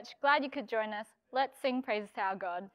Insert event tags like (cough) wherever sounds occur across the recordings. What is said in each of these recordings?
church. Glad you could join us. Let's sing praises to our God.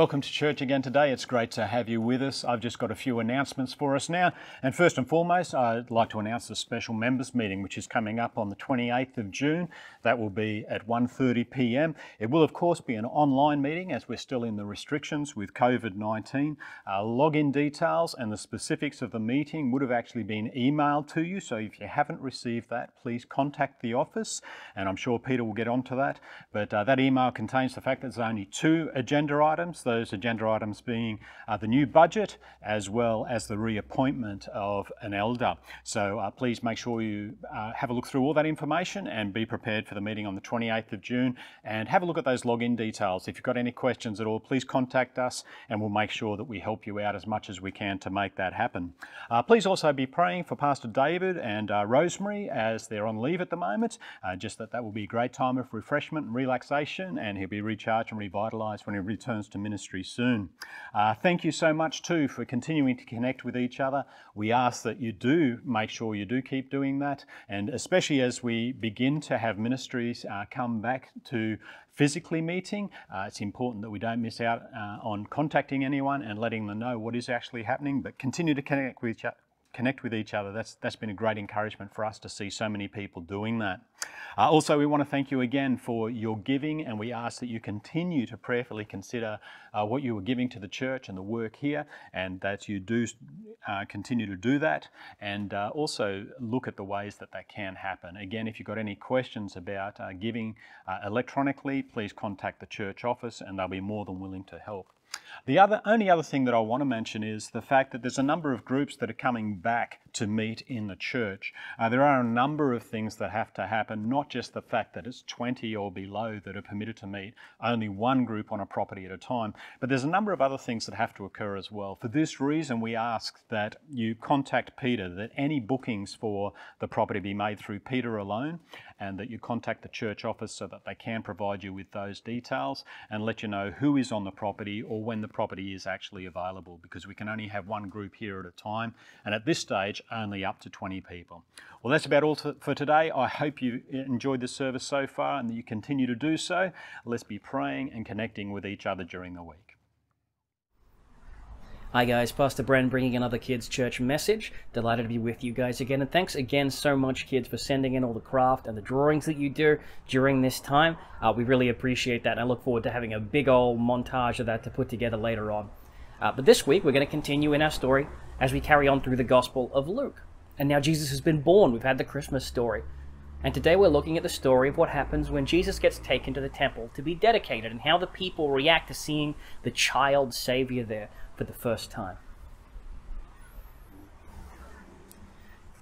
Welcome to church again today. It's great to have you with us. I've just got a few announcements for us now. And first and foremost, I'd like to announce the special members meeting which is coming up on the 28th of June. That will be at 1:30 p.m. It will of course be an online meeting as we're still in the restrictions with COVID-19. Uh, login details and the specifics of the meeting would have actually been emailed to you. So if you haven't received that, please contact the office and I'm sure Peter will get onto that. But uh, that email contains the fact that there's only two agenda items items, those agenda items being uh, the new budget as well as the reappointment of an elder. So uh, please make sure you uh, have a look through all that information and be prepared for the meeting on the 28th of June and have a look at those login details. If you've got any questions at all, please contact us and we'll make sure that we help you out as much as we can to make that happen. Uh, please also be praying for Pastor David and uh, Rosemary as they're on leave at the moment, just that that will be a great time of refreshment and relaxation and he'll be recharged and revitalised when he returns to ministry soon. Uh, thank you so much too for continuing to connect with each other. We ask that you do make sure you do keep doing that, and especially as we begin to have ministries uh, come back to physically meeting, uh, it's important that we don't miss out uh, on contacting anyone and letting them know what is actually happening, but continue to connect with each other connect with each other. That's, that's been a great encouragement for us to see so many people doing that. Uh, also, we want to thank you again for your giving, and we ask that you continue to prayerfully consider uh, what you are giving to the church and the work here, and that you do uh, continue to do that, and uh, also look at the ways that that can happen. Again, if you've got any questions about uh, giving uh, electronically, please contact the church office, and they'll be more than willing to help. The other, only other thing that I want to mention is the fact that there's a number of groups that are coming back to meet in the church. Uh, there are a number of things that have to happen, not just the fact that it's 20 or below that are permitted to meet, only one group on a property at a time, but there's a number of other things that have to occur as well. For this reason, we ask that you contact Peter, that any bookings for the property be made through Peter alone, and that you contact the church office so that they can provide you with those details and let you know who is on the property or when the property is actually available because we can only have one group here at a time and at this stage only up to 20 people. Well that's about all for today. I hope you enjoyed the service so far and that you continue to do so. Let's be praying and connecting with each other during the week. Hi guys, Pastor Bren bringing another Kids Church message. Delighted to be with you guys again, and thanks again so much, kids, for sending in all the craft and the drawings that you do during this time. Uh, we really appreciate that, and I look forward to having a big old montage of that to put together later on. Uh, but this week, we're going to continue in our story as we carry on through the Gospel of Luke. And now Jesus has been born, we've had the Christmas story. And today we're looking at the story of what happens when Jesus gets taken to the temple to be dedicated and how the people react to seeing the child Savior there for the first time.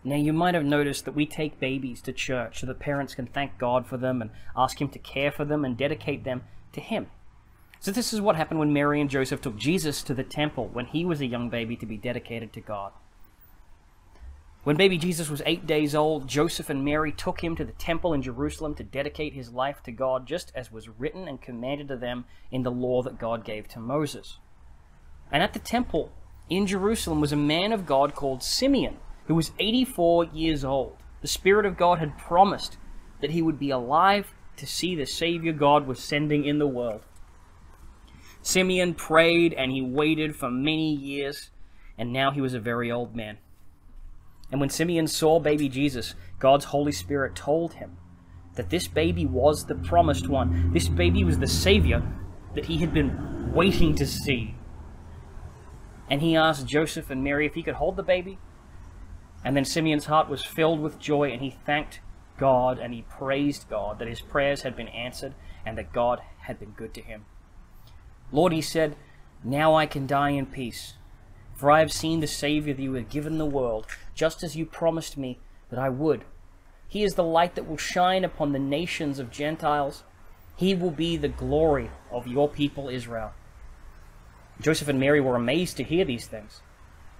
Now, you might have noticed that we take babies to church so that parents can thank God for them and ask Him to care for them and dedicate them to Him. So, this is what happened when Mary and Joseph took Jesus to the temple when he was a young baby to be dedicated to God. When baby Jesus was eight days old, Joseph and Mary took him to the temple in Jerusalem to dedicate his life to God, just as was written and commanded to them in the law that God gave to Moses. And at the temple in Jerusalem was a man of God called Simeon, who was 84 years old. The Spirit of God had promised that he would be alive to see the Savior God was sending in the world. Simeon prayed and he waited for many years, and now he was a very old man. And when Simeon saw baby Jesus, God's Holy Spirit told him that this baby was the promised one. This baby was the Savior that he had been waiting to see and he asked Joseph and Mary if he could hold the baby. And then Simeon's heart was filled with joy, and he thanked God and he praised God that his prayers had been answered and that God had been good to him. Lord, he said, Now I can die in peace, for I have seen the Savior that you have given the world, just as you promised me that I would. He is the light that will shine upon the nations of Gentiles. He will be the glory of your people Israel. Joseph and Mary were amazed to hear these things.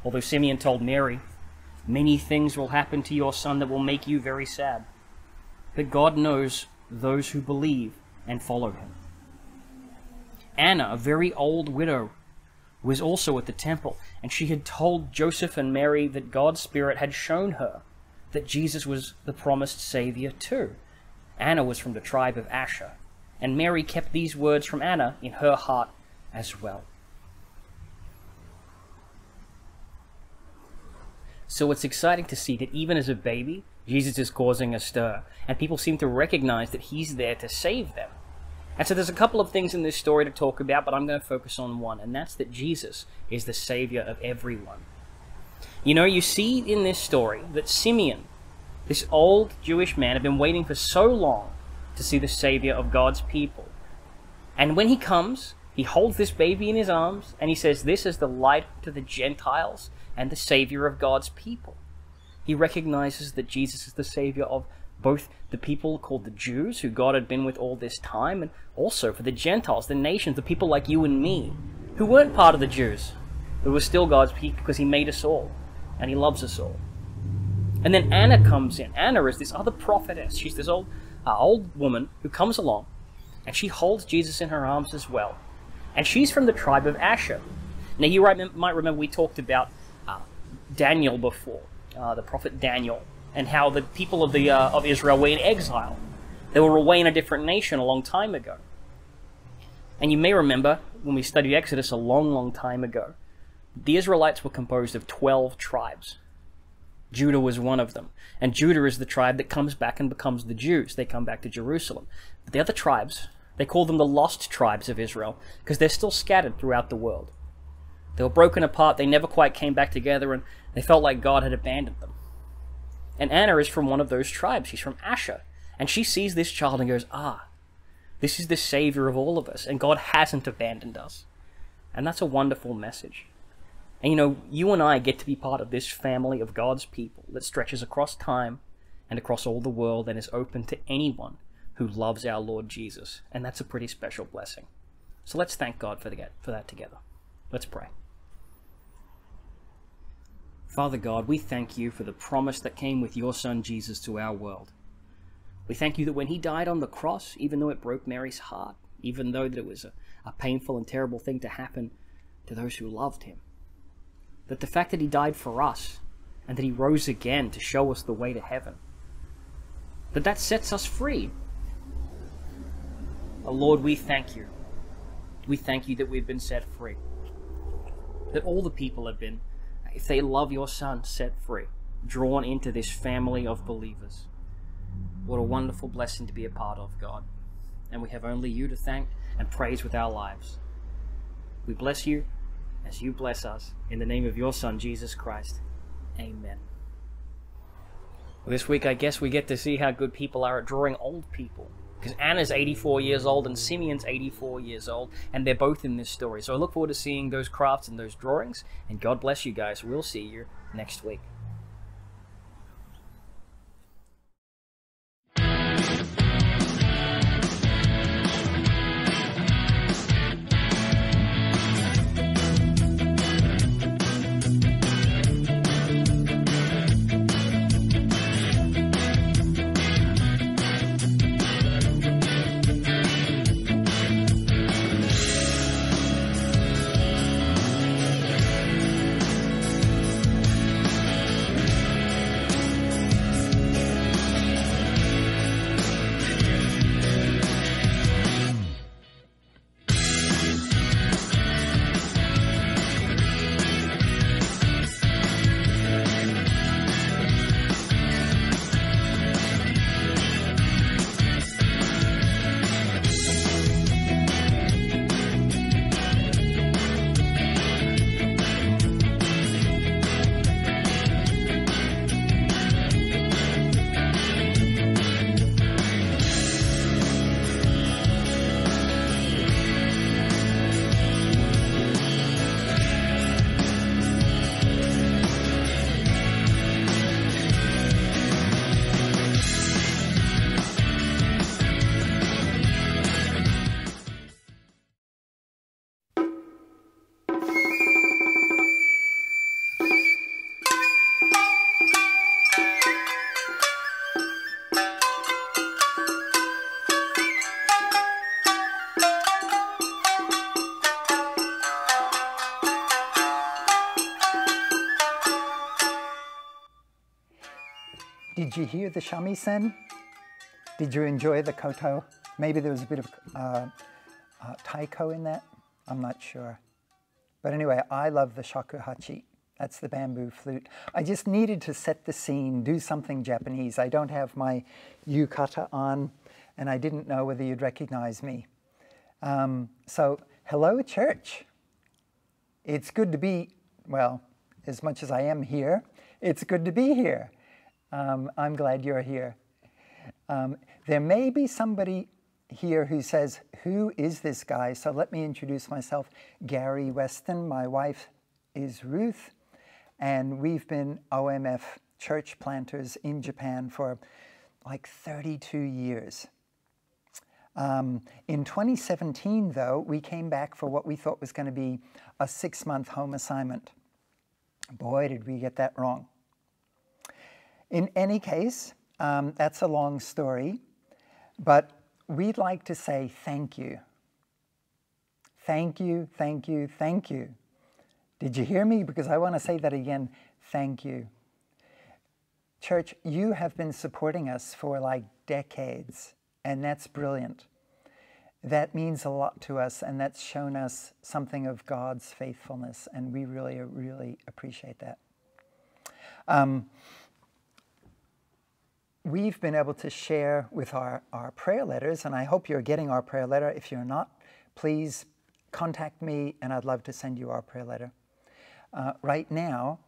Although Simeon told Mary, Many things will happen to your son that will make you very sad. But God knows those who believe and follow him. Anna, a very old widow, was also at the temple, and she had told Joseph and Mary that God's Spirit had shown her that Jesus was the promised Savior too. Anna was from the tribe of Asher, and Mary kept these words from Anna in her heart as well. So it's exciting to see that even as a baby, Jesus is causing a stir, and people seem to recognize that he's there to save them. And so there's a couple of things in this story to talk about, but I'm going to focus on one, and that's that Jesus is the savior of everyone. You know, you see in this story that Simeon, this old Jewish man, had been waiting for so long to see the savior of God's people. And when he comes, he holds this baby in his arms and he says, This is the light to the Gentiles and the savior of God's people. He recognizes that Jesus is the savior of both the people called the Jews, who God had been with all this time, and also for the Gentiles, the nations, the people like you and me, who weren't part of the Jews, but were still God's people because He made us all, and He loves us all. And then Anna comes in. Anna is this other prophetess. She's this old, uh, old woman who comes along, and she holds Jesus in her arms as well. And she's from the tribe of Asher. Now, you might remember we talked about uh, Daniel before, uh, the prophet Daniel, and how the people of the uh, of Israel were in exile. They were away in a different nation a long time ago. And you may remember when we studied Exodus a long, long time ago, the Israelites were composed of 12 tribes. Judah was one of them. And Judah is the tribe that comes back and becomes the Jews. They come back to Jerusalem. But the other tribes, they call them the lost tribes of Israel because they're still scattered throughout the world. They were broken apart, they never quite came back together, and they felt like God had abandoned them. And Anna is from one of those tribes. She's from Asher. And she sees this child and goes, Ah, this is the Savior of all of us, and God hasn't abandoned us. And that's a wonderful message. And you know, you and I get to be part of this family of God's people that stretches across time and across all the world and is open to anyone who loves our Lord Jesus. And that's a pretty special blessing. So let's thank God for, the, for that together. Let's pray. Father God, we thank you for the promise that came with your Son Jesus to our world. We thank you that when he died on the cross, even though it broke Mary's heart, even though that it was a, a painful and terrible thing to happen to those who loved him, that the fact that he died for us and that he rose again to show us the way to heaven, that that sets us free. Oh Lord, we thank you. We thank you that we've been set free. That all the people have been, if they love your Son, set free, drawn into this family of believers. What a wonderful blessing to be a part of, God. And we have only you to thank and praise with our lives. We bless you as you bless us. In the name of your Son, Jesus Christ. Amen. Well, this week, I guess we get to see how good people are at drawing old people. Because Anna's 84 years old and Simeon's 84 years old, and they're both in this story. So I look forward to seeing those crafts and those drawings. And God bless you guys. We'll see you next week. You hear the shamisen? Did you enjoy the koto? Maybe there was a bit of uh, uh, taiko in that. I'm not sure. But anyway, I love the shakuhachi. That's the bamboo flute. I just needed to set the scene, do something Japanese. I don't have my yukata on, and I didn't know whether you'd recognize me. Um, so, hello, church. It's good to be, well, as much as I am here, it's good to be here. Um, I'm glad you're here. Um, there may be somebody here who says, Who is this guy? So let me introduce myself Gary Weston. My wife is Ruth, and we've been OMF church planters in Japan for like 32 years. Um, in 2017, though, we came back for what we thought was going to be a six month home assignment. Boy, did we get that wrong. In any case, um, that's a long story, but we'd like to say thank you. Thank you, thank you, thank you. Did you hear me? Because I want to say that again. Thank you. Church, you have been supporting us for like decades, and that's brilliant. That means a lot to us, and that's shown us something of God's faithfulness, and we really, really appreciate that. Um, we've been able to share with our, our prayer letters, and I hope you're getting our prayer letter. If you're not, please contact me, and I'd love to send you our prayer letter. Uh, right now,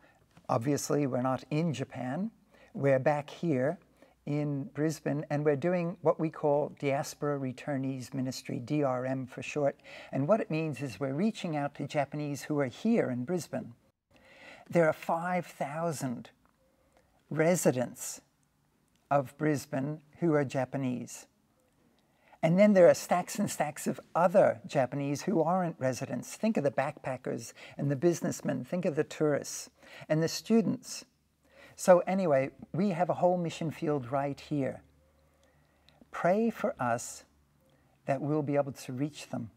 obviously, we're not in Japan. We're back here in Brisbane, and we're doing what we call Diaspora Returnees Ministry, DRM for short. And what it means is we're reaching out to Japanese who are here in Brisbane. There are 5,000 residents of Brisbane who are Japanese. And then there are stacks and stacks of other Japanese who aren't residents. Think of the backpackers and the businessmen, think of the tourists and the students. So, anyway, we have a whole mission field right here. Pray for us that we'll be able to reach them.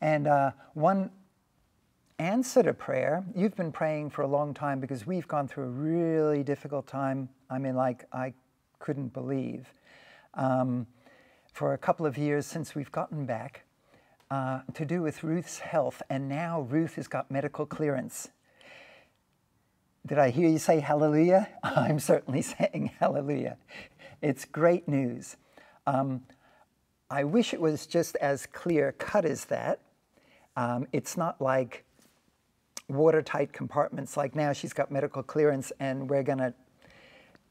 And uh, one answer to prayer, you've been praying for a long time because we've gone through a really difficult time. I mean, like, I couldn't believe. Um, for a couple of years since we've gotten back, uh, to do with Ruth's health, and now Ruth has got medical clearance. Did I hear you say hallelujah? (laughs) I'm certainly (laughs) saying hallelujah. It's great news. Um, I wish it was just as clear cut as that. Um, it's not like watertight compartments, like now she's got medical clearance and we're going to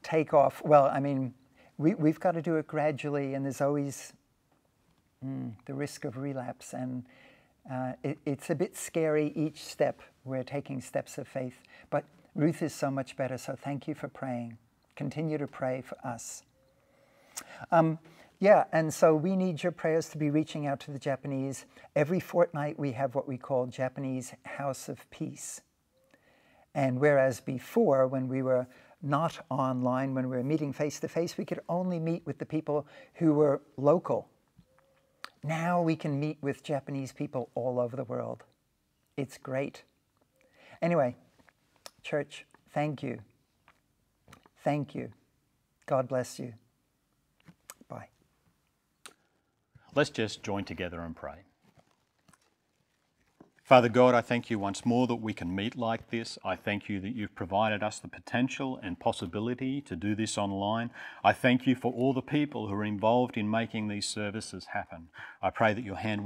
take off. Well, I mean, we, we've got to do it gradually, and there's always mm, the risk of relapse. And uh, it, it's a bit scary each step. We're taking steps of faith. But Ruth is so much better, so thank you for praying. Continue to pray for us. Um, yeah, and so we need your prayers to be reaching out to the Japanese. Every fortnight, we have what we call Japanese House of Peace. And whereas before, when we were not online, when we were meeting face to face, we could only meet with the people who were local. Now we can meet with Japanese people all over the world. It's great. Anyway, church, thank you. Thank you. God bless you. Let's just join together and pray. Father God, I thank you once more that we can meet like this. I thank you that you've provided us the potential and possibility to do this online. I thank you for all the people who are involved in making these services happen. I pray that your hand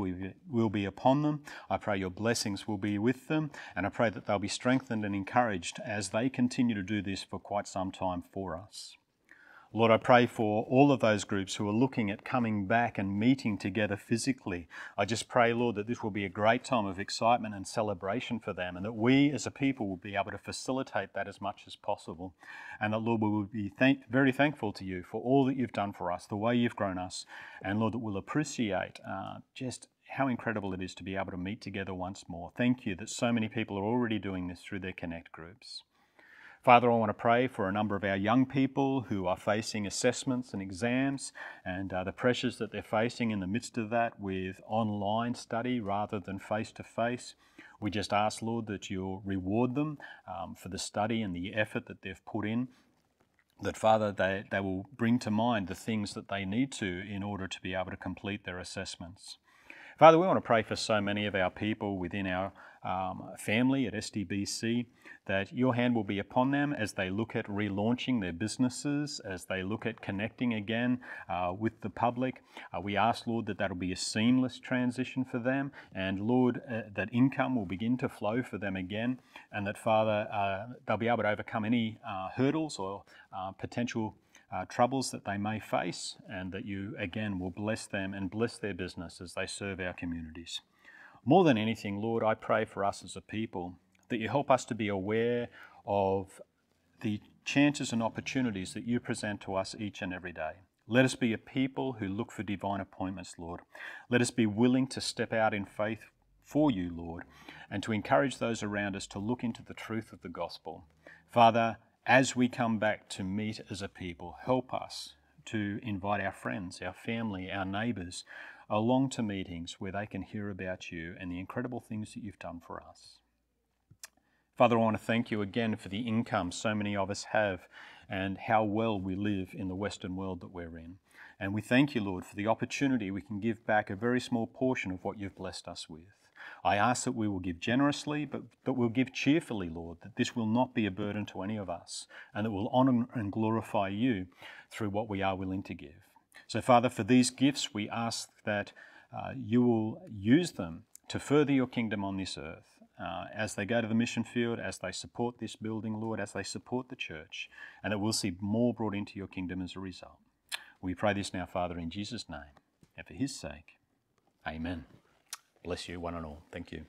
will be upon them. I pray your blessings will be with them. And I pray that they'll be strengthened and encouraged as they continue to do this for quite some time for us. Lord, I pray for all of those groups who are looking at coming back and meeting together physically. I just pray, Lord, that this will be a great time of excitement and celebration for them, and that we as a people will be able to facilitate that as much as possible. And that, Lord, we will be thank- very thankful to you for all that you've done for us, the way you've grown us, and Lord, that we'll appreciate uh, just how incredible it is to be able to meet together once more. Thank you that so many people are already doing this through their Connect groups. Father, I want to pray for a number of our young people who are facing assessments and exams and uh, the pressures that they're facing in the midst of that with online study rather than face to face. We just ask, Lord, that you'll reward them um, for the study and the effort that they've put in. That, Father, they, they will bring to mind the things that they need to in order to be able to complete their assessments. Father, we want to pray for so many of our people within our um, family at SDBC that your hand will be upon them as they look at relaunching their businesses, as they look at connecting again uh, with the public. Uh, we ask, Lord, that that'll be a seamless transition for them, and Lord, uh, that income will begin to flow for them again, and that, Father, uh, they'll be able to overcome any uh, hurdles or uh, potential. Uh, troubles that they may face, and that you again will bless them and bless their business as they serve our communities. More than anything, Lord, I pray for us as a people that you help us to be aware of the chances and opportunities that you present to us each and every day. Let us be a people who look for divine appointments, Lord. Let us be willing to step out in faith for you, Lord, and to encourage those around us to look into the truth of the gospel. Father, as we come back to meet as a people, help us to invite our friends, our family, our neighbours along to meetings where they can hear about you and the incredible things that you've done for us. Father, I want to thank you again for the income so many of us have and how well we live in the Western world that we're in. And we thank you, Lord, for the opportunity we can give back a very small portion of what you've blessed us with. I ask that we will give generously, but that we'll give cheerfully, Lord, that this will not be a burden to any of us, and that we'll honour and glorify you through what we are willing to give. So, Father, for these gifts, we ask that uh, you will use them to further your kingdom on this earth. Uh, as they go to the mission field, as they support this building, Lord, as they support the church, and that we'll see more brought into your kingdom as a result. We pray this now, Father, in Jesus' name, and for his sake. Amen. Bless you, one and all. Thank you.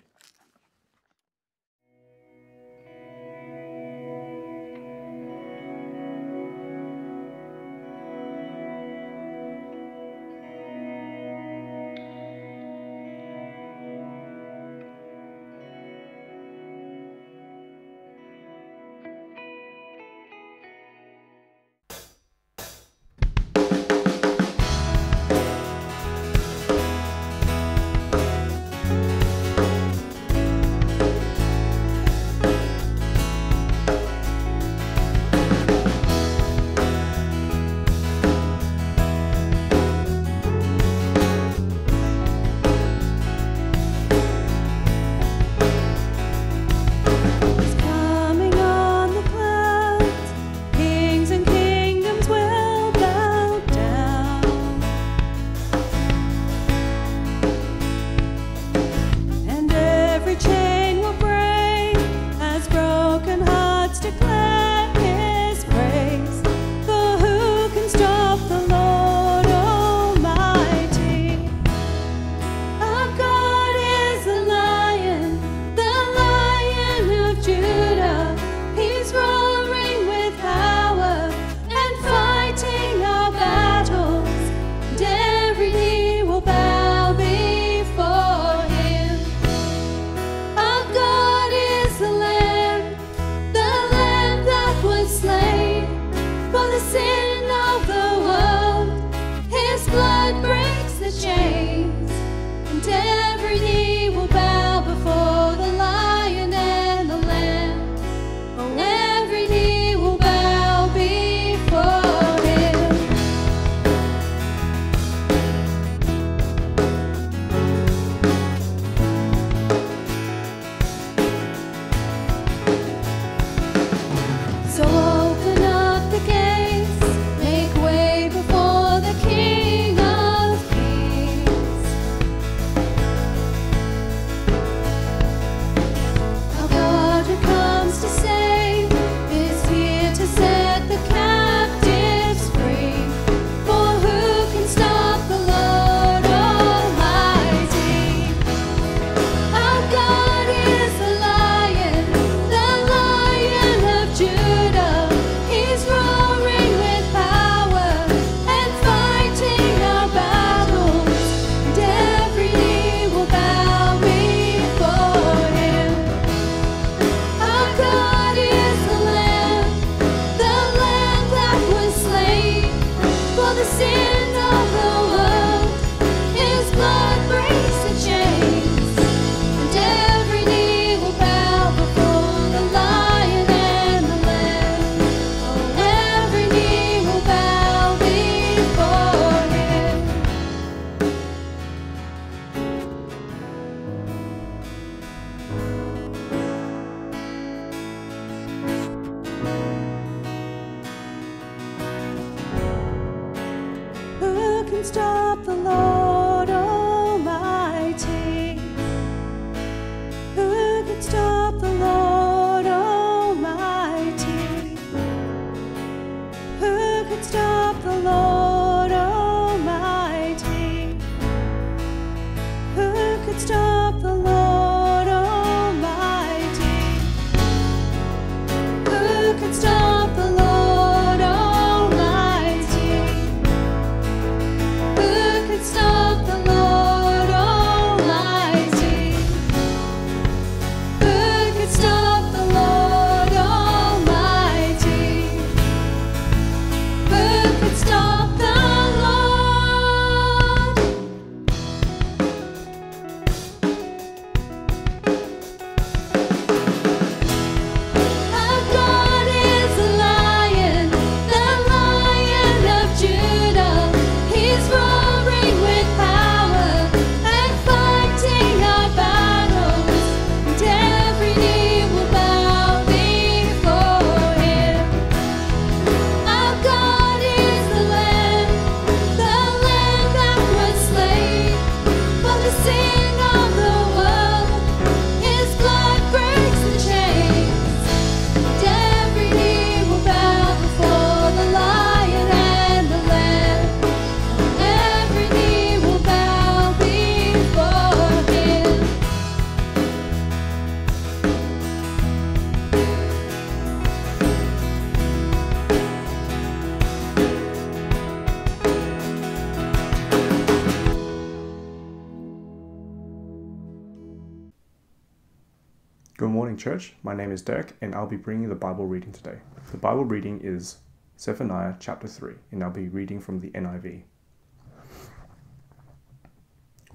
Church. My name is Dirk, and I'll be bringing the Bible reading today. The Bible reading is Zephaniah chapter 3, and I'll be reading from the NIV.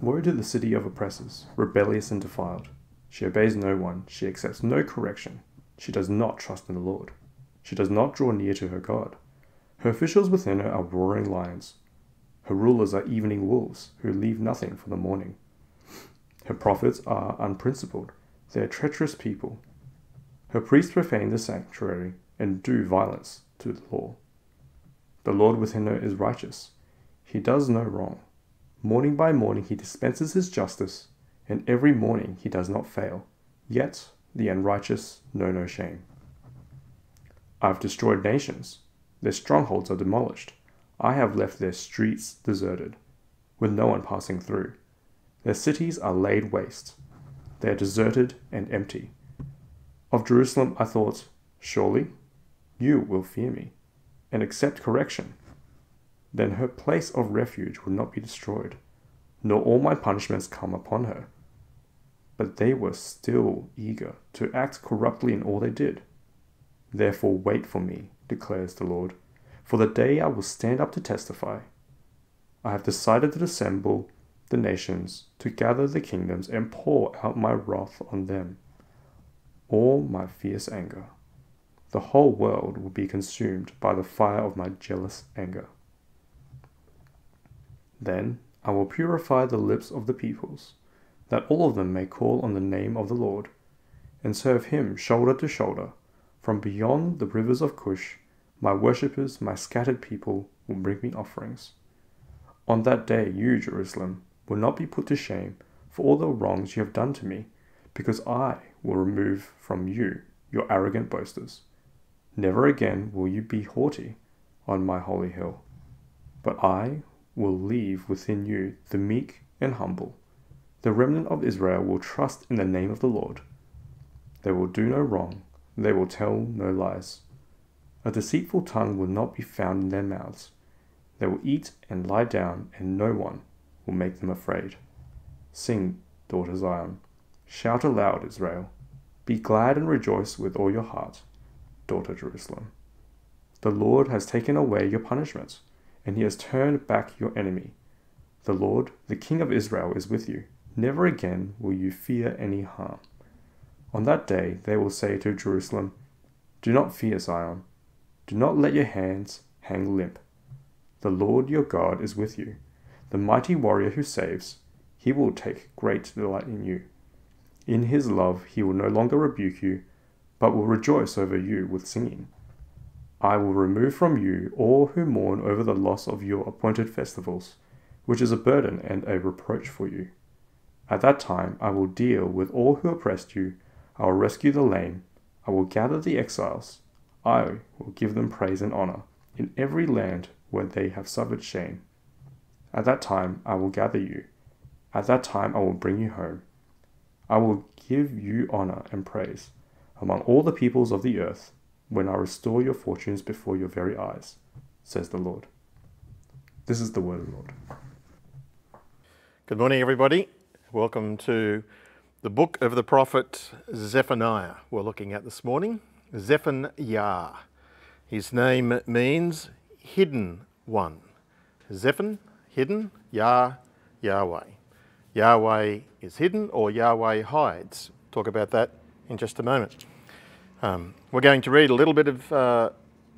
Woe to the city of oppressors, rebellious and defiled. She obeys no one, she accepts no correction. She does not trust in the Lord. She does not draw near to her God. Her officials within her are roaring lions. Her rulers are evening wolves, who leave nothing for the morning. Her prophets are unprincipled, they are treacherous people. Her priests profane the sanctuary and do violence to the law. The Lord within her is righteous. He does no wrong. Morning by morning he dispenses his justice, and every morning he does not fail. Yet the unrighteous know no shame. I have destroyed nations. Their strongholds are demolished. I have left their streets deserted, with no one passing through. Their cities are laid waste. They are deserted and empty. Of Jerusalem I thought, Surely you will fear me and accept correction. Then her place of refuge will not be destroyed, nor all my punishments come upon her. But they were still eager to act corruptly in all they did. Therefore, wait for me, declares the Lord, for the day I will stand up to testify. I have decided to assemble the nations, to gather the kingdoms, and pour out my wrath on them, all my fierce anger. The whole world will be consumed by the fire of my jealous anger. Then I will purify the lips of the peoples, that all of them may call on the name of the Lord, and serve him shoulder to shoulder. From beyond the rivers of Cush, my worshippers, my scattered people, will bring me offerings. On that day, you, Jerusalem, will not be put to shame for all the wrongs you have done to me, because I will remove from you your arrogant boasters. Never again will you be haughty on my holy hill, but I will leave within you the meek and humble. The remnant of Israel will trust in the name of the Lord. They will do no wrong, they will tell no lies. A deceitful tongue will not be found in their mouths. They will eat and lie down, and no one will make them afraid. Sing, daughter Zion. Shout aloud, Israel. Be glad and rejoice with all your heart, daughter Jerusalem. The Lord has taken away your punishment, and he has turned back your enemy. The Lord, the King of Israel, is with you. Never again will you fear any harm. On that day they will say to Jerusalem, Do not fear, Zion. Do not let your hands hang limp. The Lord your God is with you, the mighty warrior who saves. He will take great delight in you. In his love he will no longer rebuke you, but will rejoice over you with singing. I will remove from you all who mourn over the loss of your appointed festivals, which is a burden and a reproach for you. At that time I will deal with all who oppressed you, I will rescue the lame, I will gather the exiles, I will give them praise and honor in every land where they have suffered shame. At that time I will gather you, at that time I will bring you home. I will give you honor and praise among all the peoples of the earth when I restore your fortunes before your very eyes, says the Lord. This is the word of the Lord. Good morning, everybody. Welcome to the book of the prophet Zephaniah we're looking at this morning. Zephaniah. His name means hidden one. Zephan, hidden, Yah, Yahweh. Yahweh is hidden or Yahweh hides. Talk about that in just a moment. Um, we're going to read a little bit of uh,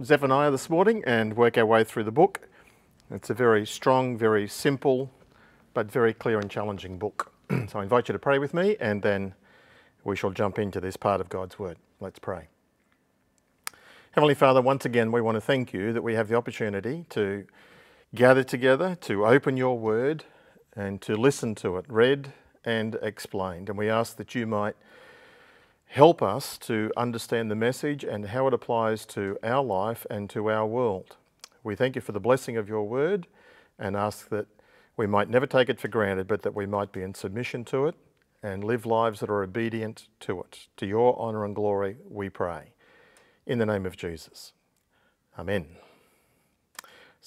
Zephaniah this morning and work our way through the book. It's a very strong, very simple, but very clear and challenging book. (clears throat) so I invite you to pray with me and then we shall jump into this part of God's Word. Let's pray. Heavenly Father, once again, we want to thank you that we have the opportunity to gather together, to open your Word, and to listen to it read and explained. And we ask that you might help us to understand the message and how it applies to our life and to our world. We thank you for the blessing of your Word and ask that we might never take it for granted, but that we might be in submission to it and live lives that are obedient to it. To your honour and glory, we pray. In the name of Jesus. Amen.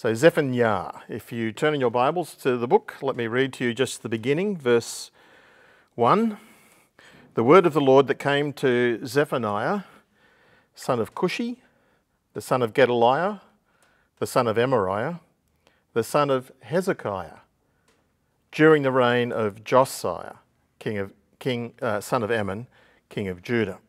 So, Zephaniah, if you turn in your Bibles to the book, let me read to you just the beginning, verse 1. The word of the Lord that came to Zephaniah, son of Cushi, the son of Gedaliah, the son of Amariah, the son of Hezekiah, during the reign of Josiah, king of, king, uh, son of Ammon, king of Judah.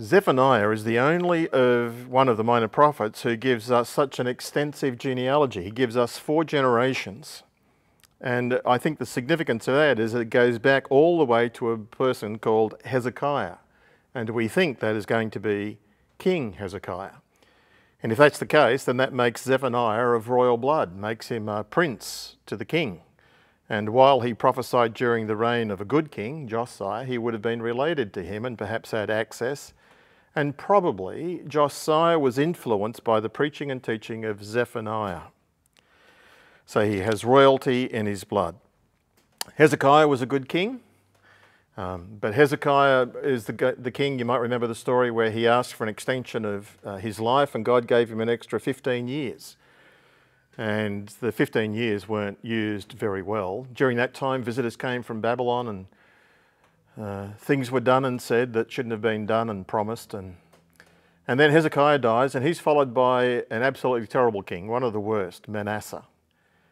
Zephaniah is the only of one of the minor prophets who gives us such an extensive genealogy. He gives us four generations. And I think the significance of that is it goes back all the way to a person called Hezekiah. And we think that is going to be King Hezekiah. And if that's the case, then that makes Zephaniah of royal blood, makes him a prince to the king. And while he prophesied during the reign of a good king, Josiah, he would have been related to him and perhaps had access and probably Josiah was influenced by the preaching and teaching of Zephaniah. So he has royalty in his blood. Hezekiah was a good king, um, but Hezekiah is the, the king. You might remember the story where he asked for an extension of uh, his life, and God gave him an extra 15 years. And the 15 years weren't used very well. During that time, visitors came from Babylon and uh, things were done and said that shouldn't have been done and promised. And, and then Hezekiah dies, and he's followed by an absolutely terrible king, one of the worst, Manasseh,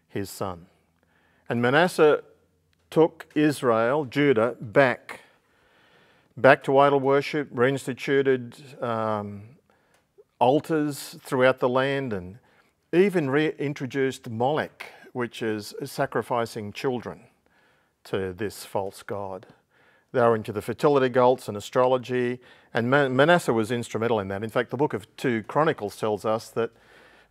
his son. And Manasseh took Israel, Judah, back, back to idol worship, reinstituted um, altars throughout the land, and even reintroduced Molech, which is sacrificing children to this false god. They were into the fertility cults and astrology, and Manasseh was instrumental in that. In fact, the book of 2 Chronicles tells us that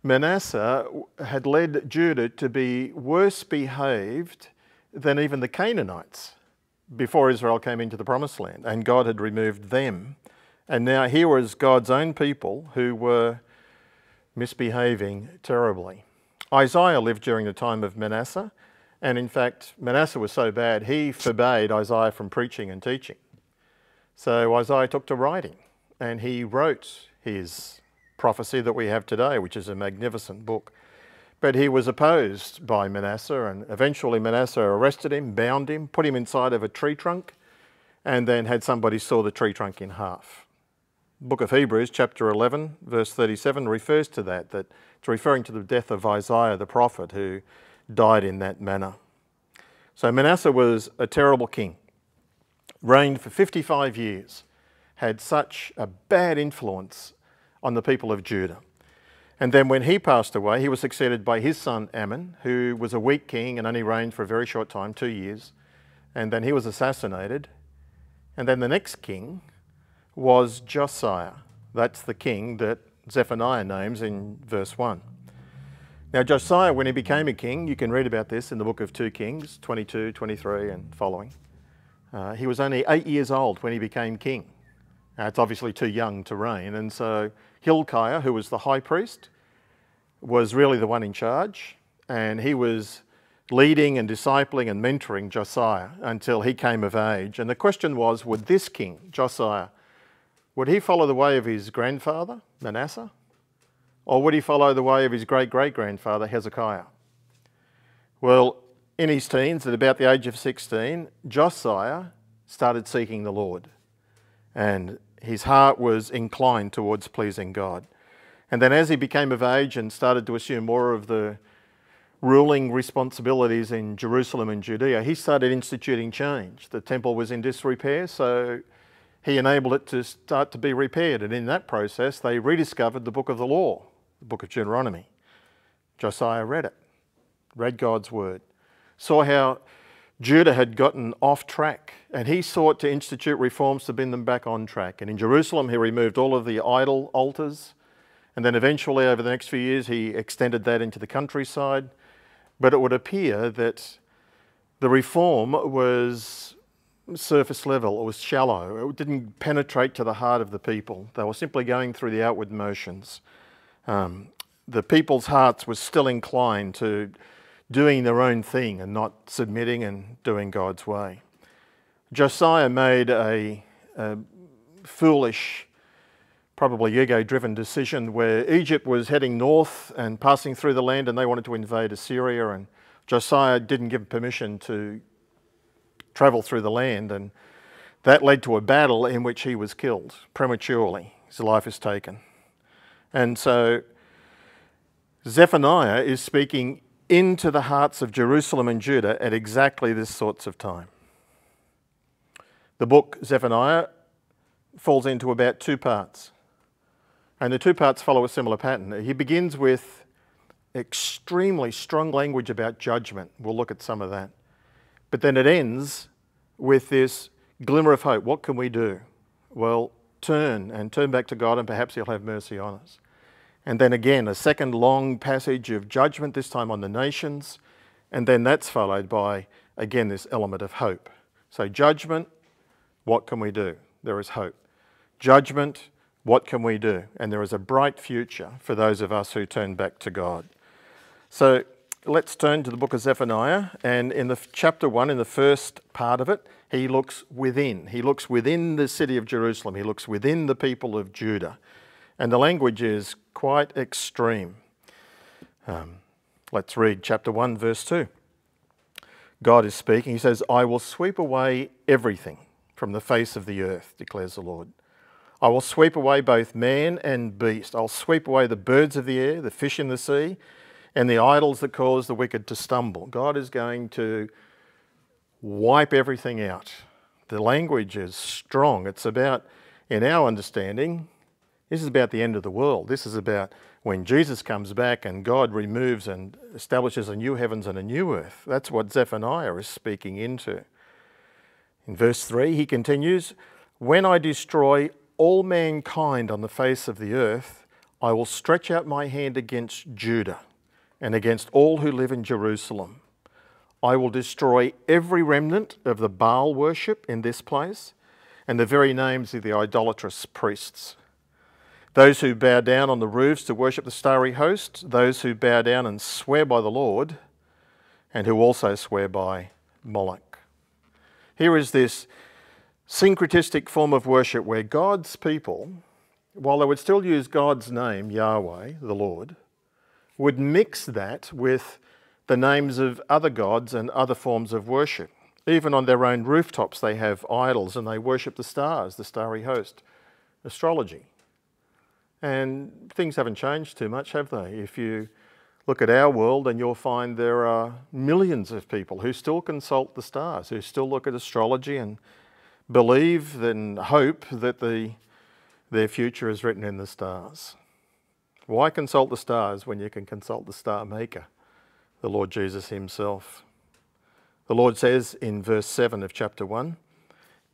Manasseh had led Judah to be worse behaved than even the Canaanites before Israel came into the promised land, and God had removed them. And now here was God's own people who were misbehaving terribly. Isaiah lived during the time of Manasseh, and in fact, Manasseh was so bad, he forbade Isaiah from preaching and teaching. So Isaiah took to writing, and he wrote his prophecy that we have today, which is a magnificent book. But he was opposed by Manasseh, and eventually Manasseh arrested him, bound him, put him inside of a tree trunk, and then had somebody saw the tree trunk in half. Book of Hebrews, chapter 11, verse 37, refers to that, that it's referring to the death of Isaiah the prophet, who died in that manner. So Manasseh was a terrible king, reigned for 55 years, had such a bad influence on the people of Judah. And then when he passed away, he was succeeded by his son Ammon, who was a weak king and only reigned for a very short time, two years. And then he was assassinated. And then the next king was Josiah. That's the king that Zephaniah names in verse 1. Now, Josiah, when he became a king, you can read about this in the book of 2 Kings 22, 23, and following. Uh, he was only eight years old when he became king. Now, it's obviously too young to reign, and so Hilkiah, who was the high priest, was really the one in charge, and he was leading and discipling and mentoring Josiah until he came of age. And the question was would this king, Josiah, would he follow the way of his grandfather, Manasseh, or would he follow the way of his great great grandfather, Hezekiah? Well, in his teens, at about the age of 16, Josiah started seeking the Lord. And his heart was inclined towards pleasing God. And then as he became of age and started to assume more of the ruling responsibilities in Jerusalem and Judea, he started instituting change. The temple was in disrepair, so he enabled it to start to be repaired. And in that process, they rediscovered the book of the law, the book of Deuteronomy. Josiah read it, read God's word, saw how Judah had gotten off track, and he sought to institute reforms to bring them back on track. And in Jerusalem, he removed all of the idol altars, and then eventually, over the next few years, he extended that into the countryside. But it would appear that the reform was surface level, it was shallow, it didn't penetrate to the heart of the people. They were simply going through the outward motions. Um, the people's hearts were still inclined to doing their own thing and not submitting and doing God's way. Josiah made a, a foolish, probably ego driven decision where Egypt was heading north and passing through the land and they wanted to invade Assyria, and Josiah didn't give permission to travel through the land, and that led to a battle in which he was killed prematurely. His life is taken. And so Zephaniah is speaking into the hearts of Jerusalem and Judah at exactly this sorts of time. The book Zephaniah falls into about two parts. And the two parts follow a similar pattern. He begins with extremely strong language about judgment. We'll look at some of that. But then it ends with this glimmer of hope. What can we do? Well, turn and turn back to God, and perhaps He'll have mercy on us. And then again, a second long passage of judgment, this time on the nations. And then that's followed by, again, this element of hope. So, judgment, what can we do? There is hope. Judgment, what can we do? And there is a bright future for those of us who turn back to God. So, let's turn to the book of Zephaniah. And in the chapter 1, in the first part of it, he looks within. He looks within the city of Jerusalem. He looks within the people of Judah. And the language is quite extreme. Um, let's read chapter 1, verse 2. God is speaking. He says, I will sweep away everything from the face of the earth, declares the Lord. I will sweep away both man and beast. I'll sweep away the birds of the air, the fish in the sea, and the idols that cause the wicked to stumble. God is going to wipe everything out. The language is strong. It's about, in our understanding, this is about the end of the world. This is about when Jesus comes back and God removes and establishes a new heavens and a new earth. That's what Zephaniah is speaking into. In verse 3, he continues When I destroy all mankind on the face of the earth, I will stretch out my hand against Judah and against all who live in Jerusalem. I will destroy every remnant of the Baal worship in this place and the very names of the idolatrous priests those who bow down on the roofs to worship the starry host, those who bow down and swear by the Lord, and who also swear by Moloch. Here is this syncretistic form of worship where God's people, while they would still use God's name, Yahweh, the Lord, would mix that with the names of other gods and other forms of worship. Even on their own rooftops, they have idols and they worship the stars, the starry host. Astrology. And things haven't changed too much, have they? If you look at our world, and you'll find there are millions of people who still consult the stars, who still look at astrology and believe and hope that the, their future is written in the stars. Why consult the stars when you can consult the star maker, the Lord Jesus Himself? The Lord says in verse 7 of chapter 1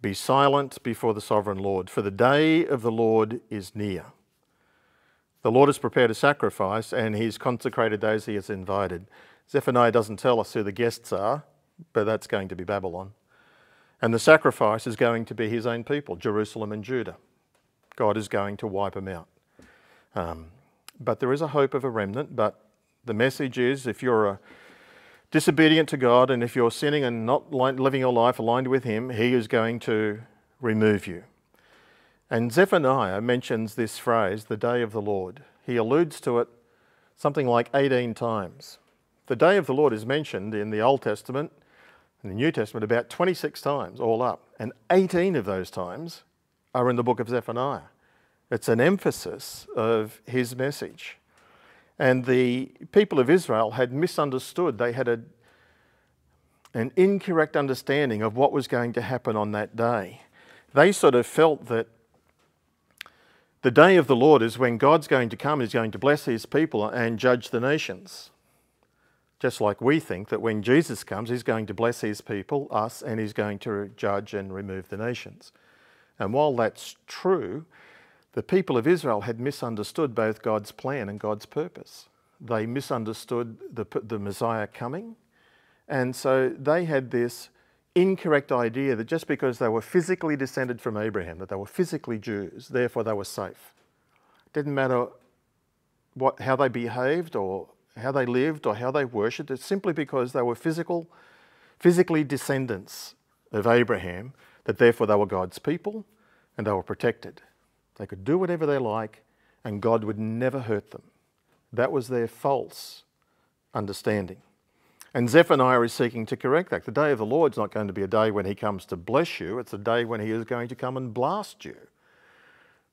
Be silent before the sovereign Lord, for the day of the Lord is near. The Lord has prepared a sacrifice and he's consecrated those he has invited. Zephaniah doesn't tell us who the guests are, but that's going to be Babylon. And the sacrifice is going to be his own people, Jerusalem and Judah. God is going to wipe them out. Um, but there is a hope of a remnant. But the message is if you're a disobedient to God and if you're sinning and not living your life aligned with Him, He is going to remove you. And Zephaniah mentions this phrase, the day of the Lord. He alludes to it something like 18 times. The day of the Lord is mentioned in the Old Testament and the New Testament about 26 times, all up. And 18 of those times are in the book of Zephaniah. It's an emphasis of his message. And the people of Israel had misunderstood. They had a, an incorrect understanding of what was going to happen on that day. They sort of felt that the day of the Lord is when God's going to come, He's going to bless His people and judge the nations. Just like we think that when Jesus comes, He's going to bless His people, us, and He's going to judge and remove the nations. And while that's true, the people of Israel had misunderstood both God's plan and God's purpose. They misunderstood the, the Messiah coming, and so they had this incorrect idea that just because they were physically descended from Abraham, that they were physically Jews, therefore they were safe. It didn't matter what, how they behaved or how they lived or how they worshipped, it's simply because they were physical, physically descendants of Abraham, that therefore they were God's people and they were protected. They could do whatever they like and God would never hurt them. That was their false understanding. And Zephaniah is seeking to correct that. The day of the Lord is not going to be a day when he comes to bless you, it's a day when he is going to come and blast you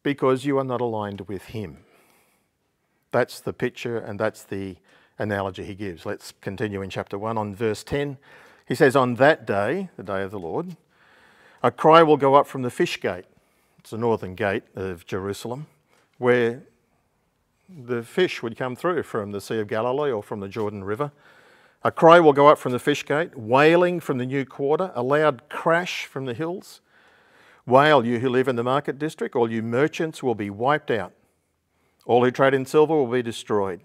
because you are not aligned with him. That's the picture and that's the analogy he gives. Let's continue in chapter 1 on verse 10. He says, On that day, the day of the Lord, a cry will go up from the fish gate. It's the northern gate of Jerusalem, where the fish would come through from the Sea of Galilee or from the Jordan River. A cry will go up from the fish gate, wailing from the new quarter, a loud crash from the hills. Wail, you who live in the market district, all you merchants will be wiped out. All who trade in silver will be destroyed.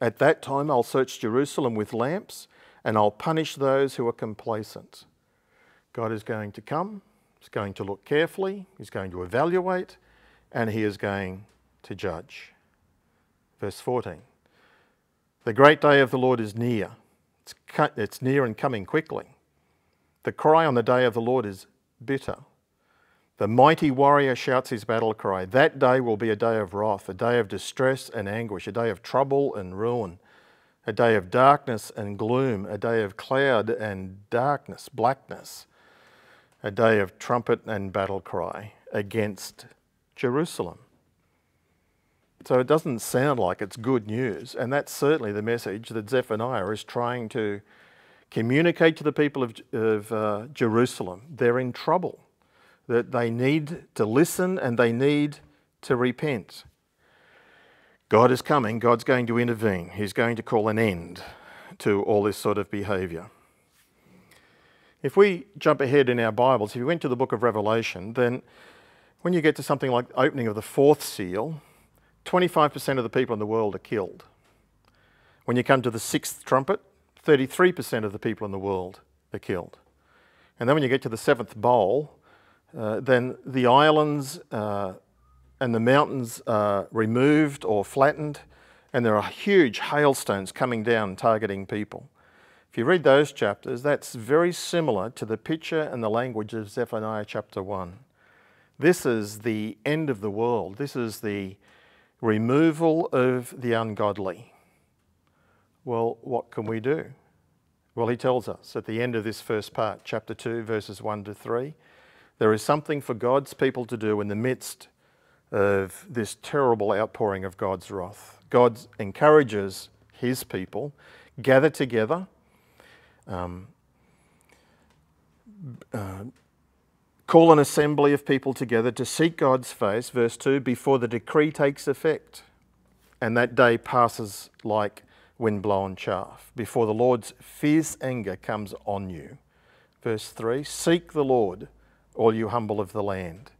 At that time, I'll search Jerusalem with lamps, and I'll punish those who are complacent. God is going to come, He's going to look carefully, He's going to evaluate, and He is going to judge. Verse 14 The great day of the Lord is near, it's, it's near and coming quickly. The cry on the day of the Lord is bitter. The mighty warrior shouts his battle cry. That day will be a day of wrath, a day of distress and anguish, a day of trouble and ruin, a day of darkness and gloom, a day of cloud and darkness, blackness, a day of trumpet and battle cry against Jerusalem. So it doesn't sound like it's good news, and that's certainly the message that Zephaniah is trying to communicate to the people of, of uh, Jerusalem. They're in trouble that they need to listen and they need to repent. God is coming, God's going to intervene, He's going to call an end to all this sort of behaviour. If we jump ahead in our Bibles, if you went to the book of Revelation, then when you get to something like opening of the fourth seal, 25% of the people in the world are killed. When you come to the sixth trumpet, 33% of the people in the world are killed. And then when you get to the seventh bowl, uh, then the islands uh, and the mountains are removed or flattened, and there are huge hailstones coming down targeting people. If you read those chapters, that's very similar to the picture and the language of Zephaniah chapter 1. This is the end of the world. This is the removal of the ungodly. Well, what can we do? Well, he tells us at the end of this first part, chapter 2, verses 1 to 3, there is something for God's people to do in the midst of this terrible outpouring of God's wrath. God encourages his people, gather together, um, uh, call an assembly of people together to seek God's face, verse 2, before the decree takes effect. And that day passes like wind-blown chaff, before the Lord's fierce anger comes on you. Verse 3 Seek the Lord, all you humble of the land.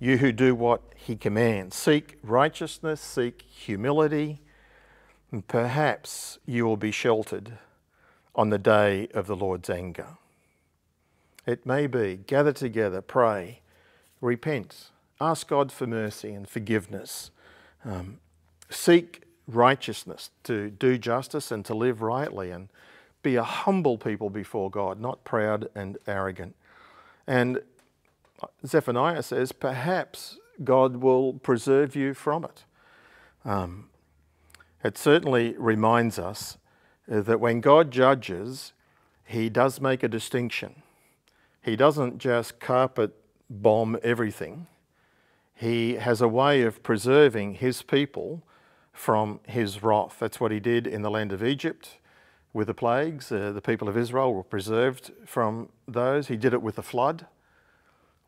you who do what he commands. Seek righteousness, seek humility, and perhaps you will be sheltered on the day of the Lord's anger. It may be gather together, pray, repent, ask God for mercy and forgiveness, um, seek righteousness, to do justice and to live rightly, and be a humble people before God, not proud and arrogant. And Zephaniah says, perhaps God will preserve you from it. Um, it certainly reminds us that when God judges, he does make a distinction. He doesn't just carpet bomb everything. He has a way of preserving his people from his wrath. That's what he did in the land of Egypt with the plagues. Uh, the people of Israel were preserved from those. He did it with the flood.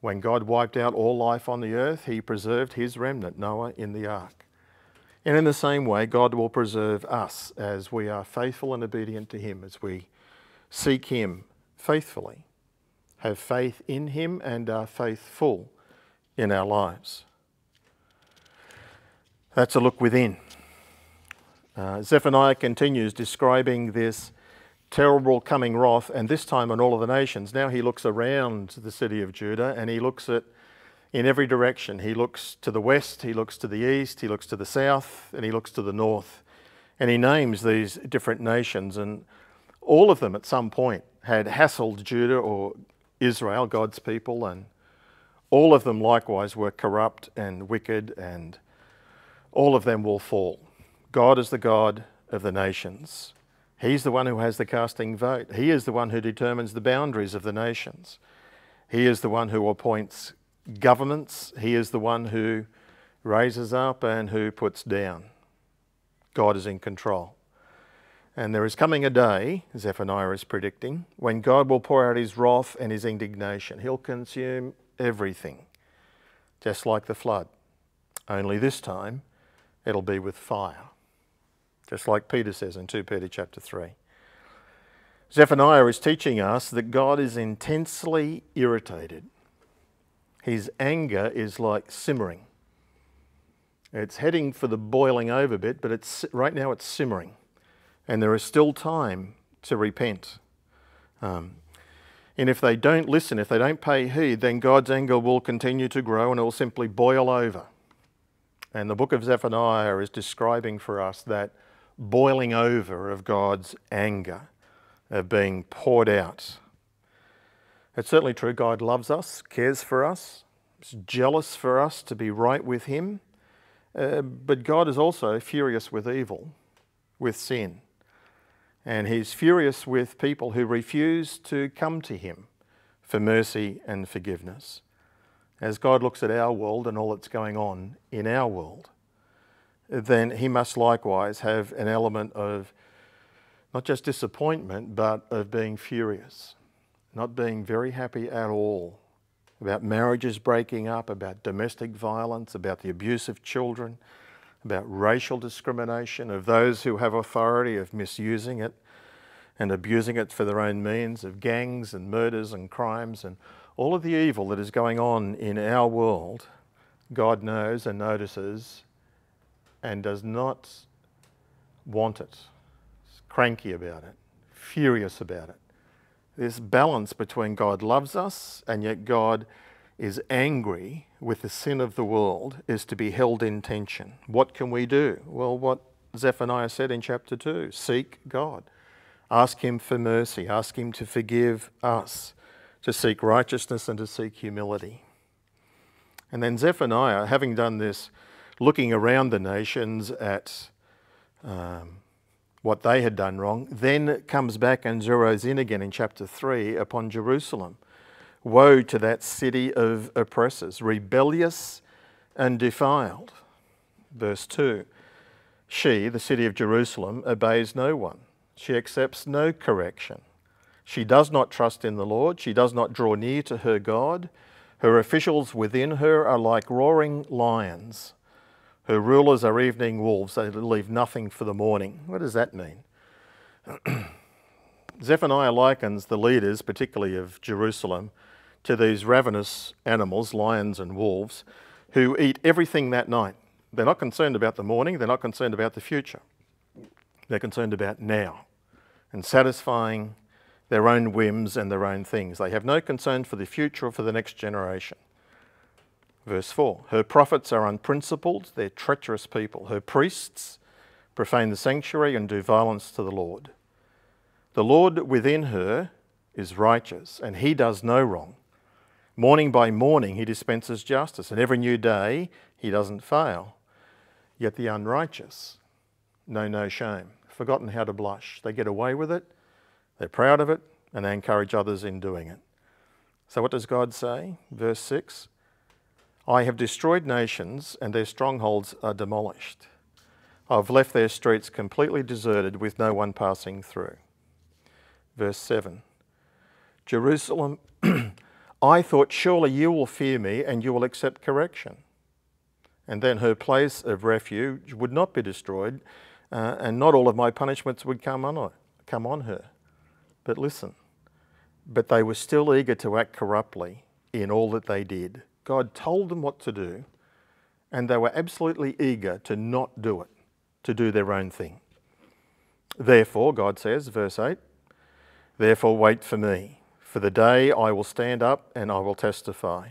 When God wiped out all life on the earth, he preserved his remnant, Noah, in the ark. And in the same way, God will preserve us as we are faithful and obedient to him, as we seek him faithfully, have faith in him, and are faithful in our lives. That's a look within. Uh, Zephaniah continues describing this terrible coming wrath, and this time on all of the nations. Now he looks around the city of Judah and he looks at in every direction. He looks to the west, he looks to the east, he looks to the south, and he looks to the north. And he names these different nations, and all of them at some point had hassled Judah or Israel, God's people, and all of them likewise were corrupt and wicked, and all of them will fall. God is the God of the nations. He's the one who has the casting vote. He is the one who determines the boundaries of the nations. He is the one who appoints governments. He is the one who raises up and who puts down. God is in control. And there is coming a day, Zephaniah is predicting, when God will pour out his wrath and his indignation. He'll consume everything, just like the flood. Only this time, it'll be with fire just like Peter says in 2 Peter chapter 3. Zephaniah is teaching us that God is intensely irritated. His anger is like simmering. It's heading for the boiling over bit, but it's, right now it's simmering. And there is still time to repent. Um, and if they don't listen, if they don't pay heed, then God's anger will continue to grow and it will simply boil over. And the book of Zephaniah is describing for us that boiling over of God's anger, of being poured out. It's certainly true, God loves us, cares for us, is jealous for us to be right with Him, uh, but God is also furious with evil, with sin. And He's furious with people who refuse to come to Him for mercy and forgiveness. As God looks at our world and all that's going on in our world, then he must likewise have an element of not just disappointment, but of being furious, not being very happy at all about marriages breaking up, about domestic violence, about the abuse of children, about racial discrimination, of those who have authority, of misusing it and abusing it for their own means, of gangs and murders and crimes and all of the evil that is going on in our world, God knows and notices and does not want it. is cranky about it, furious about it. This balance between God loves us and yet God is angry with the sin of the world is to be held in tension. What can we do? Well, what Zephaniah said in chapter 2 seek God. Ask Him for mercy. Ask Him to forgive us, to seek righteousness and to seek humility. And then Zephaniah, having done this, looking around the nations at um, what they had done wrong, then comes back and zeroes in again in chapter 3 upon Jerusalem. Woe to that city of oppressors, rebellious and defiled. Verse 2 She, the city of Jerusalem, obeys no one, she accepts no correction. She does not trust in the Lord, she does not draw near to her God. Her officials within her are like roaring lions. Her rulers are evening wolves, they leave nothing for the morning. What does that mean? (clears throat) Zephaniah likens the leaders, particularly of Jerusalem, to these ravenous animals, lions and wolves, who eat everything that night. They're not concerned about the morning, they're not concerned about the future. They're concerned about now and satisfying their own whims and their own things. They have no concern for the future or for the next generation. Verse 4 Her prophets are unprincipled, they're treacherous people. Her priests profane the sanctuary and do violence to the Lord. The Lord within her is righteous, and he does no wrong. Morning by morning he dispenses justice, and every new day he doesn't fail. Yet the unrighteous know no shame, forgotten how to blush. They get away with it, they're proud of it, and they encourage others in doing it. So, what does God say? Verse 6 I have destroyed nations, and their strongholds are demolished. I've left their streets completely deserted with no one passing through. Verse 7 Jerusalem, (clears throat) I thought, surely you will fear me and you will accept correction. And then her place of refuge would not be destroyed, uh, and not all of my punishments would come on, come on her. But listen, but they were still eager to act corruptly in all that they did. God told them what to do, and they were absolutely eager to not do it, to do their own thing. Therefore, God says, verse 8, Therefore wait for me, for the day I will stand up and I will testify.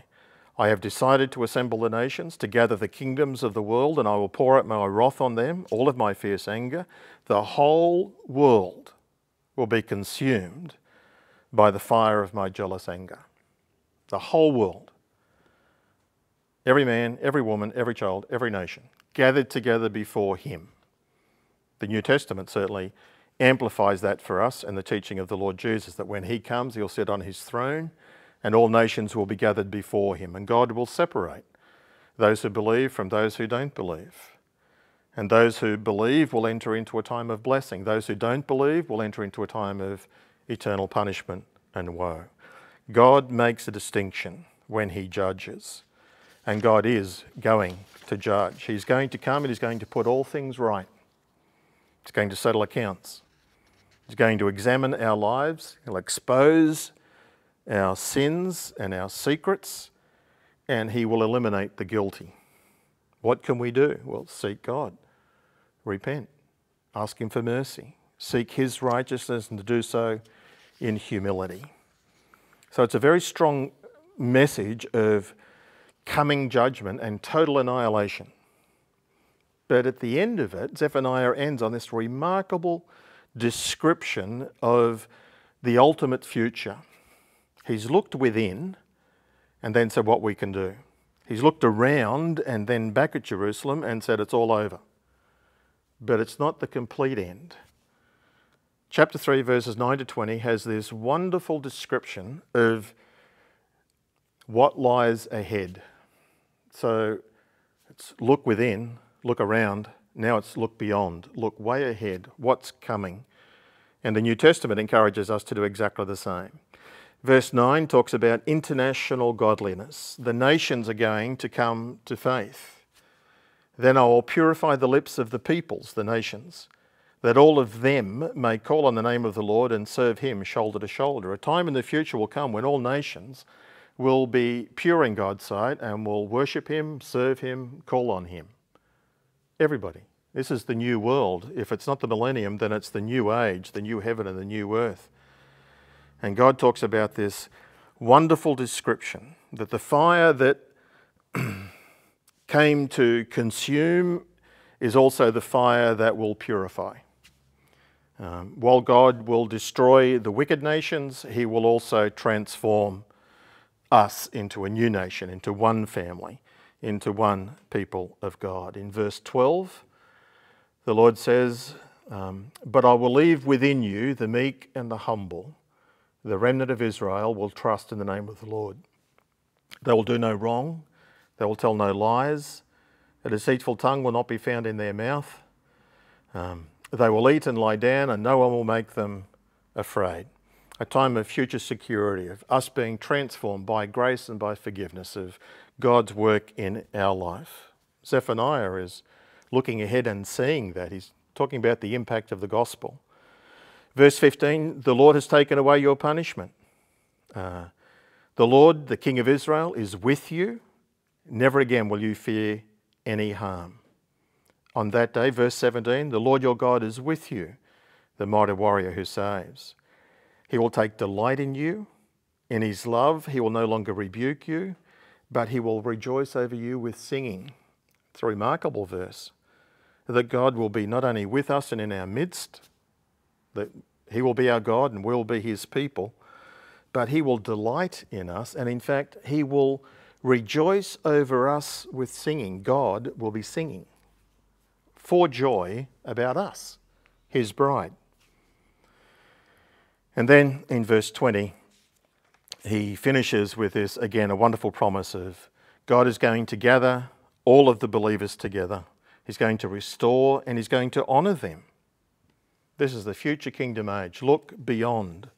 I have decided to assemble the nations, to gather the kingdoms of the world, and I will pour out my wrath on them, all of my fierce anger. The whole world will be consumed by the fire of my jealous anger. The whole world. Every man, every woman, every child, every nation gathered together before him. The New Testament certainly amplifies that for us and the teaching of the Lord Jesus that when he comes, he'll sit on his throne and all nations will be gathered before him, and God will separate those who believe from those who don't believe. And those who believe will enter into a time of blessing. Those who don't believe will enter into a time of eternal punishment and woe. God makes a distinction when he judges, and God is going to judge. He's going to come and he's going to put all things right. He's going to settle accounts. He's going to examine our lives. He'll expose our sins and our secrets, and He will eliminate the guilty. What can we do? Well, seek God, repent, ask Him for mercy, seek His righteousness, and to do so in humility. So it's a very strong message of coming judgment and total annihilation. But at the end of it, Zephaniah ends on this remarkable description of the ultimate future. He's looked within and then said what we can do. He's looked around and then back at Jerusalem and said it's all over. But it's not the complete end. Chapter 3, verses 9 to 20 has this wonderful description of what lies ahead. So it's look within, look around. Now it's look beyond, look way ahead, what's coming. And the New Testament encourages us to do exactly the same. Verse 9 talks about international godliness. The nations are going to come to faith. Then I will purify the lips of the peoples, the nations, that all of them may call on the name of the Lord and serve him shoulder to shoulder. A time in the future will come when all nations will be pure in God's sight and will worship him, serve him, call on him. Everybody. This is the new world. If it's not the millennium, then it's the new age, the new heaven and the new earth. And God talks about this wonderful description that the fire that (clears throat) came to consume is also the fire that will purify. Um, while God will destroy the wicked nations, He will also transform us into a new nation, into one family, into one people of God. In verse 12, the Lord says, um, But I will leave within you the meek and the humble. The remnant of Israel will trust in the name of the Lord. They will do no wrong, they will tell no lies. A deceitful tongue will not be found in their mouth. Um, they will eat and lie down, and no one will make them afraid. A time of future security, of us being transformed by grace and by forgiveness, of God's work in our life. Zephaniah is looking ahead and seeing that. He's talking about the impact of the gospel. Verse 15 The Lord has taken away your punishment. Uh, The Lord, the King of Israel, is with you. Never again will you fear any harm. On that day, verse 17, the Lord your God is with you, the mighty warrior who saves. He will take delight in you. In his love, he will no longer rebuke you, but he will rejoice over you with singing. It's a remarkable verse that God will be not only with us and in our midst, that he will be our God and we'll be his people, but he will delight in us. And in fact, he will rejoice over us with singing. God will be singing for joy about us, his bride. And then in verse 20, he finishes with this again a wonderful promise of God is going to gather all of the believers together. He's going to restore and he's going to honor them. This is the future kingdom age. Look beyond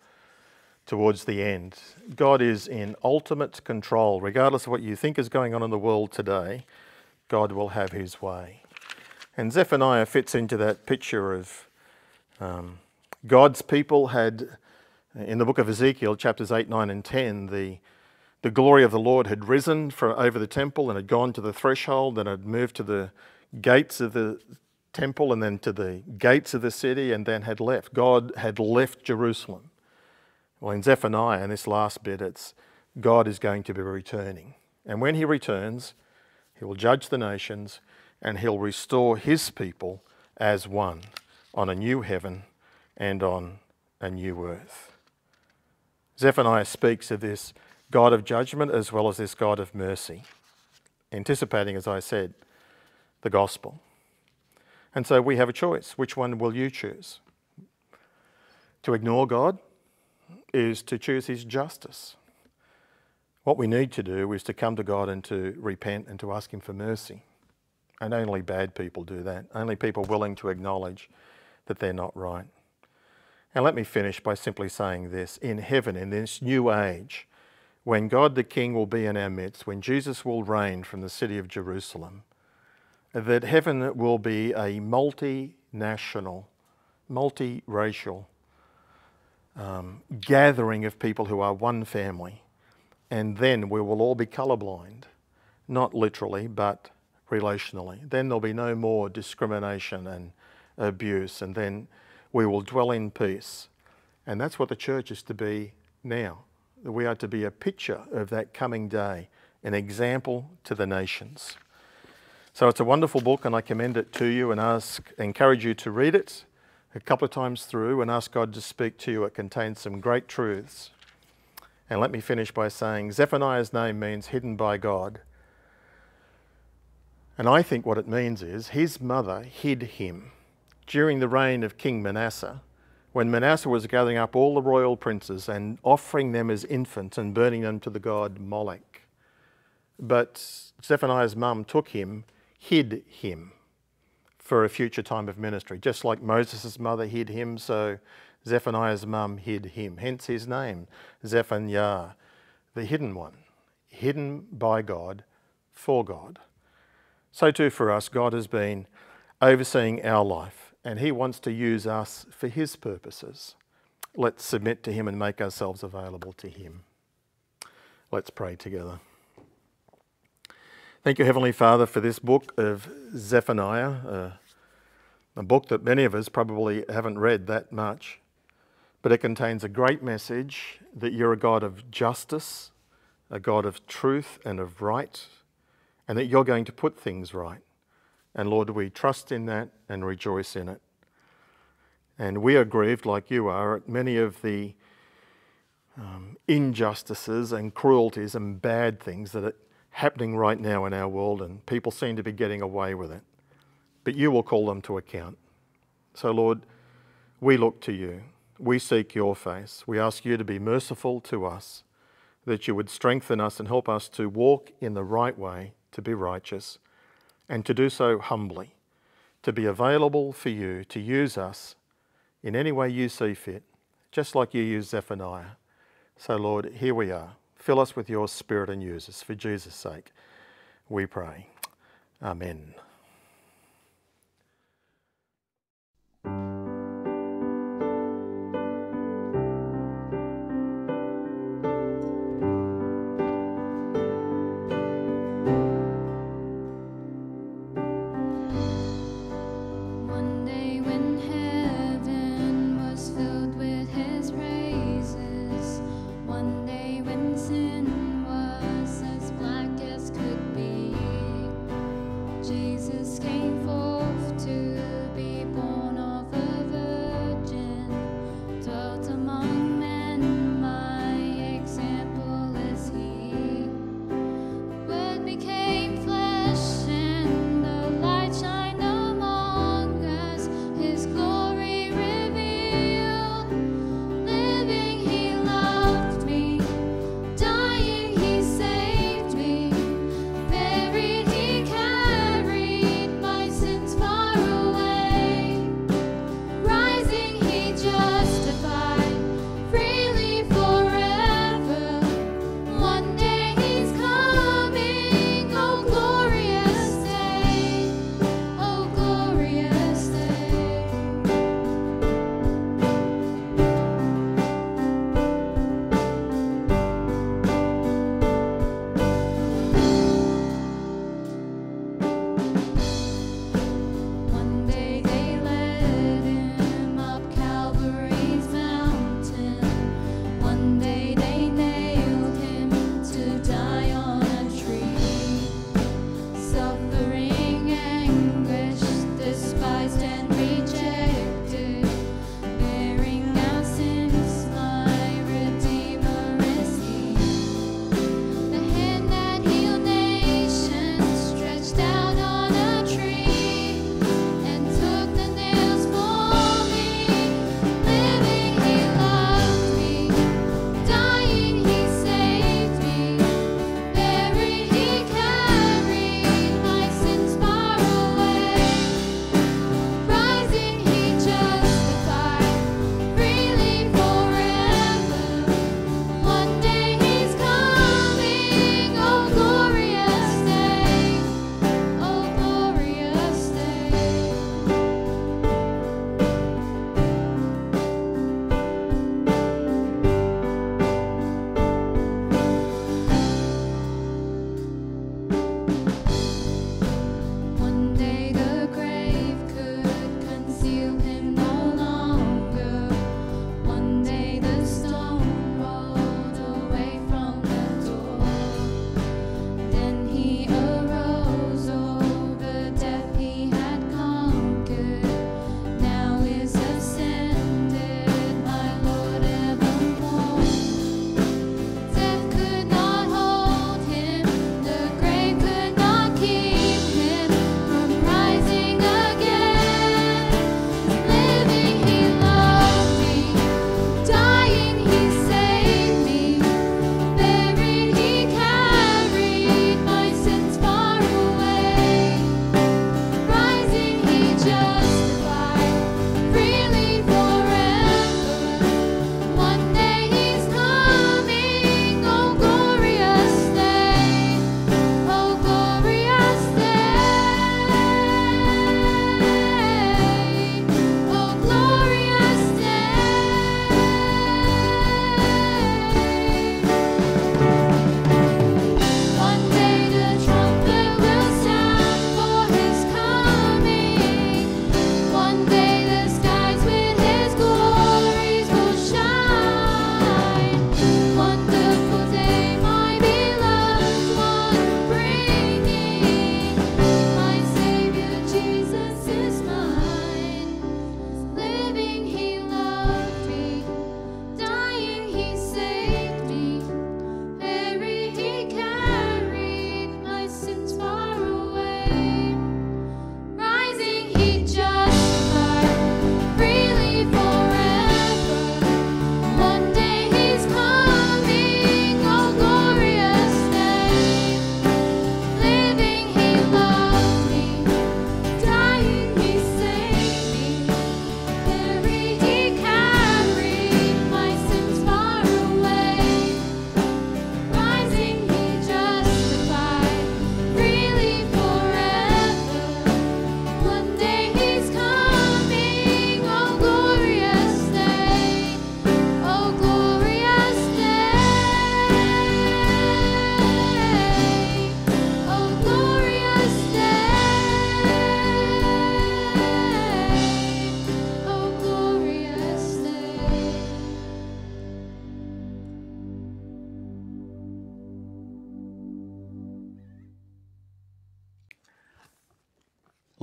towards the end. God is in ultimate control. Regardless of what you think is going on in the world today, God will have his way. And Zephaniah fits into that picture of um, God's people had, in the book of Ezekiel, chapters 8, 9, and 10, the, the glory of the Lord had risen for, over the temple and had gone to the threshold and had moved to the gates of the temple and then to the gates of the city and then had left. God had left Jerusalem. Well, in Zephaniah, in this last bit, it's God is going to be returning. And when he returns, he will judge the nations and he'll restore his people as one on a new heaven and on a new earth. Zephaniah speaks of this God of judgment as well as this God of mercy, anticipating, as I said, the gospel. And so we have a choice. Which one will you choose? To ignore God is to choose His justice. What we need to do is to come to God and to repent and to ask Him for mercy. And only bad people do that. Only people willing to acknowledge that they're not right. And let me finish by simply saying this in heaven, in this new age, when God the King will be in our midst, when Jesus will reign from the city of Jerusalem, that heaven will be a multinational, multiracial um, gathering of people who are one family. And then we will all be colorblind, not literally, but relationally. Then there'll be no more discrimination and abuse, and then we will dwell in peace. And that's what the church is to be now. That we are to be a picture of that coming day, an example to the nations. So it's a wonderful book, and I commend it to you and ask, encourage you to read it a couple of times through and ask God to speak to you. It contains some great truths. And let me finish by saying Zephaniah's name means hidden by God. And I think what it means is his mother hid him during the reign of King Manasseh, when Manasseh was gathering up all the royal princes and offering them as infants and burning them to the god Molech. But Zephaniah's mum took him, hid him for a future time of ministry. Just like Moses' mother hid him, so Zephaniah's mum hid him. Hence his name, Zephaniah, the hidden one, hidden by God for God. So too for us, God has been overseeing our life and he wants to use us for his purposes. Let's submit to him and make ourselves available to him. Let's pray together. Thank you, Heavenly Father, for this book of Zephaniah, uh, a book that many of us probably haven't read that much, but it contains a great message that you're a God of justice, a God of truth and of right, and that you're going to put things right. And Lord, we trust in that and rejoice in it. And we are grieved, like you are, at many of the um, injustices and cruelties and bad things that are happening right now in our world, and people seem to be getting away with it. But you will call them to account. So, Lord, we look to you. We seek your face. We ask you to be merciful to us, that you would strengthen us and help us to walk in the right way to be righteous, and to do so humbly, to be available for you to use us in any way you see fit, just like you used Zephaniah. So, Lord, here we are. Fill us with your spirit and use us for Jesus' sake, we pray. Amen.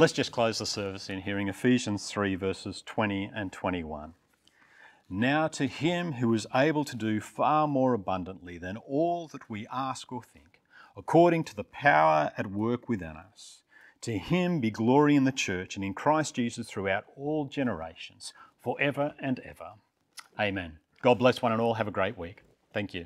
Let's just close the service in hearing Ephesians 3, verses 20 and 21. Now to him who is able to do far more abundantly than all that we ask or think, according to the power at work within us, to him be glory in the church and in Christ Jesus throughout all generations, forever and ever. Amen. God bless one and all. Have a great week. Thank you.